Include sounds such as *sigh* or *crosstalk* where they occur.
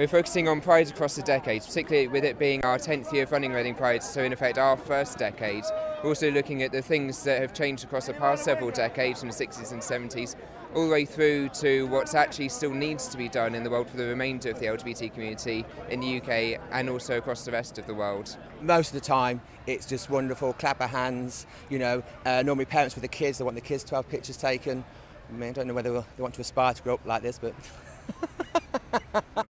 We're focusing on Pride across the decades, particularly with it being our 10th year of running Reading Pride, so in effect our first decade. We're also looking at the things that have changed across the past several decades from the 60s and 70s all the way through to what actually still needs to be done in the world for the remainder of the LGBT community in the UK and also across the rest of the world. Most of the time, it's just wonderful, clap of hands, you know, uh, normally parents with the kids, they want the kids to have pictures taken. I mean, I don't know whether they want to aspire to grow up like this, but *laughs*